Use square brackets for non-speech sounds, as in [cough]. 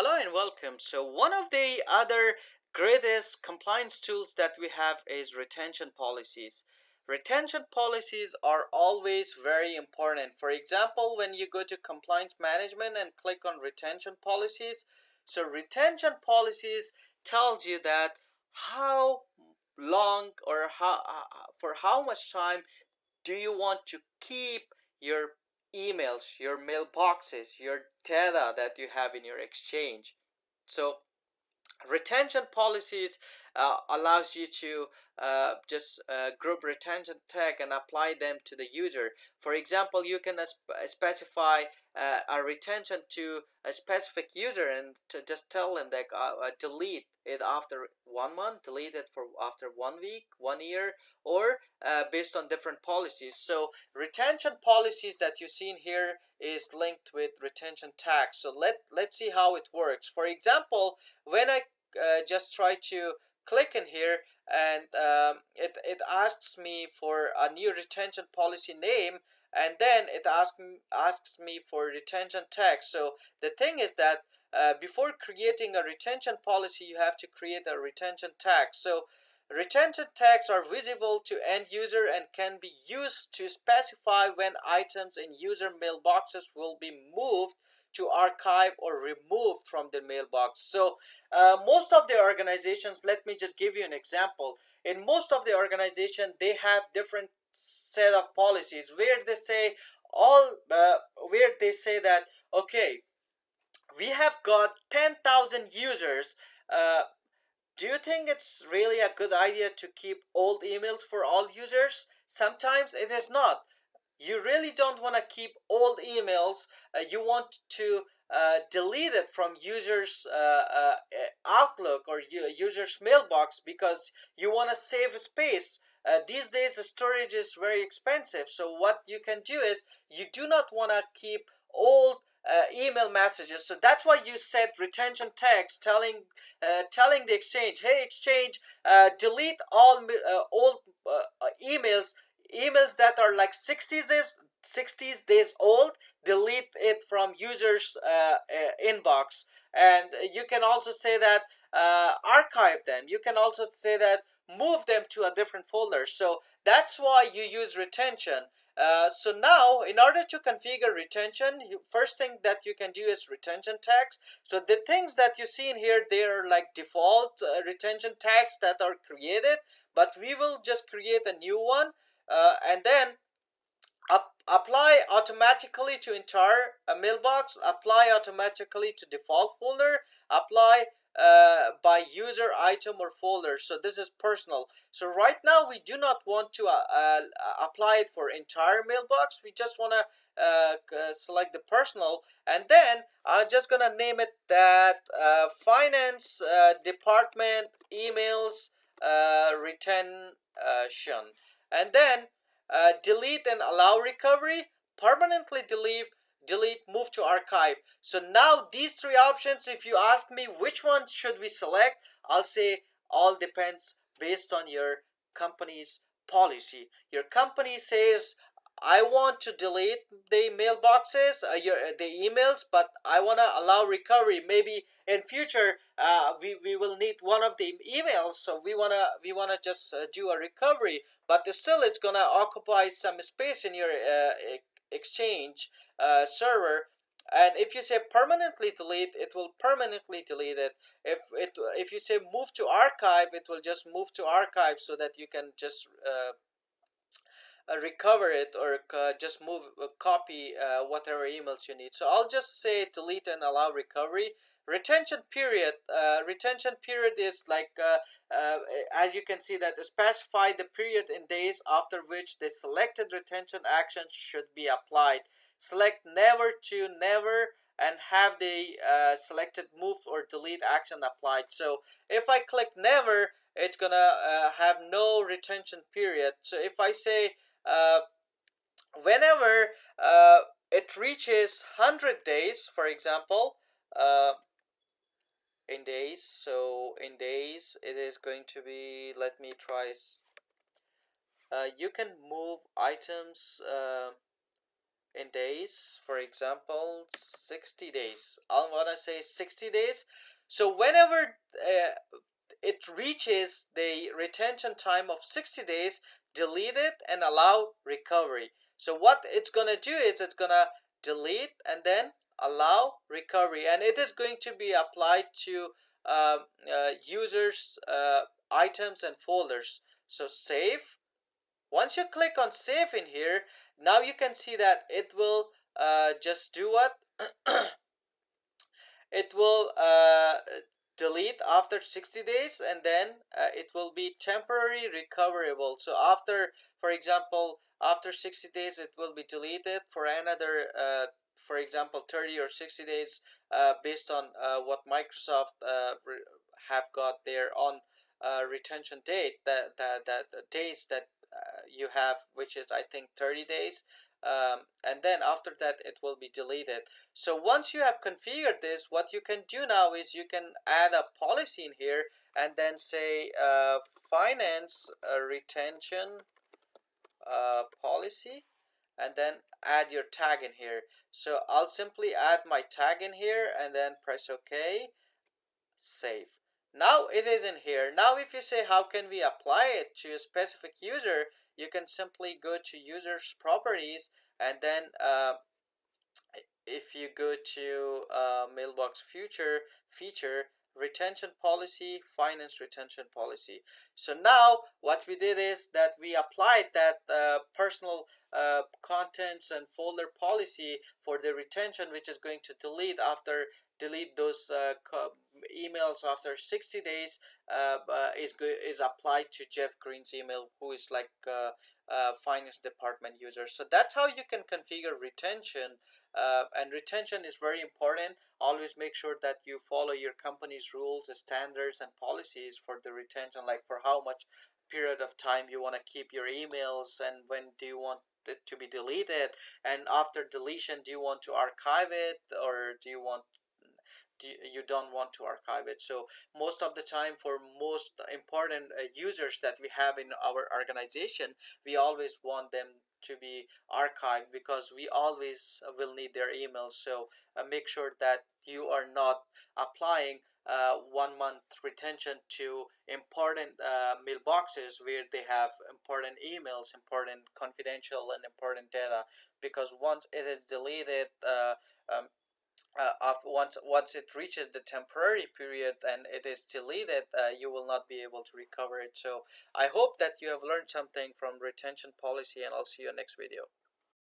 Hello and welcome. So one of the other greatest compliance tools that we have is retention policies. Retention policies are always very important. For example, when you go to compliance management and click on retention policies, so retention policies tells you that how long or how uh, for how much time do you want to keep your emails, your mailboxes, your data that you have in your exchange. So retention policies uh, allows you to uh, just uh, group retention tag and apply them to the user for example you can specify uh, a retention to a specific user and to just tell them that uh, uh, delete it after one month delete it for after one week one year or based on different policies. So retention policies that you see in here is linked with retention tags so let let's see how it works. For example when I just try to click in here and um, it, it asks me for a new retention policy name and then it asks asks me for retention tag so the thing is that uh, before creating a retention policy you have to create a retention tag so retention tags are visible to end user and can be used to specify when items in user mailboxes will be moved to archive or removed from the mailbox. So uh, most of the organizations, let me just give you an example. In most of the organization, they have different set of policies where they say all uh, where they say that okay we have got 10,000 users uh, do you think it's really a good idea to keep old emails for all users? Sometimes it is not. You really don't want to keep old emails uh, you want to uh, delete it from users uh, uh outlook or users mailbox because you want to save space uh, these days storage is very expensive. So what you can do is you do not want to keep old uh, email messages. So that's why you set retention tags telling uh, telling the exchange hey exchange uh, delete all uh, old emails emails that are like 60s days 60s days old delete it from users uh, uh, inbox. And you can also say that uh, archive them. You can also say that move them to a different folder. So that's why you use retention. Uh, so now in order to configure retention you, first thing that you can do is retention tags. So the things that you see in here they are like default uh, retention tags that are created but we will just create a new one uh, and then apply automatically to entire a mailbox apply automatically to default folder apply uh, by user item or folder. So this is personal. So right now we do not want to uh, uh, apply it for entire mailbox. We just want to uh, select the personal. And then I'm just gonna name it that uh, finance uh, department emails retention. And then uh, delete and allow recovery. Permanently delete delete move to archive. So now these three options if you ask me which one should we select i'll say all depends based on your company's policy. Your company says I want to delete the mailboxes, uh, your uh, the emails, but I want to allow recovery. Maybe in future, uh, we, we will need one of the emails, so we wanna we wanna just uh, do a recovery. But still, it's gonna occupy some space in your uh, exchange uh, server. And if you say permanently delete, it will permanently delete it. If it if you say move to archive, it will just move to archive so that you can just recover it or uh, just move uh, copy uh, whatever emails you need. So I'll just say delete and allow recovery. Retention period uh, retention period is like uh, as you can see that specify the period in days after which the selected retention action should be applied. Select never to never and have the selected move or delete action applied. So if I click never it's gonna have no retention period. So if I say uh, whenever uh, it reaches 100 days for example uh, in days so in days it is going to be let me try uh, you can move items uh, in days for example 60 days. I want to say 60 days. So whenever uh, it reaches the retention time of 60 days delete it and allow recovery. So what it's gonna do is it's gonna delete and then allow recovery. And it is going to be applied to uh, uh, users uh, items and folders. So save. Once you click on save in here now you can see that it will uh, just do what? [coughs] It will uh, delete after 60 days and then uh, it will be temporary recoverable. So after for example after 60 days it will be deleted for another uh, for example 30 or 60 days uh, based on uh, what Microsoft uh, have got there on uh, retention date that, that, that days that you have which is I think 30 days um, and then after that it will be deleted. So once you have configured this what you can do now is you can add a policy in here and then say uh, finance uh, retention uh, policy and then add your tag in here. So I'll simply add my tag in here and then press OK. Save. Now it is in here. Now if you say how can we apply it to a specific user you can simply go to users properties and then uh, if you go to uh, mailbox future feature retention policy finance retention policy. So now what we did is that we applied that uh, personal uh, contents and folder policy for the retention which is going to delete after delete those uh, emails after 60 days uh, is good is applied to Jeff Green's email who is like uh, uh, finance department user. So that's how you can configure retention uh, and retention is very important. Always make sure that you follow your company's rules standards and policies for the retention like for how much period of time you want to keep your emails and when do you want it to be deleted and after deletion do you want to archive it or do you want you don't want to archive it. So most of the time for most important uh, users that we have in our organization we always want them to be archived because we always will need their emails. So uh, make sure that you are not applying uh, one month retention to important uh, mailboxes where they have important emails important confidential and important data because once it is deleted uh, um, uh, of once once it reaches the temporary period and it is deleted uh, you will not be able to recover it. So i hope that you have learned something from retention policy and i'll see you next video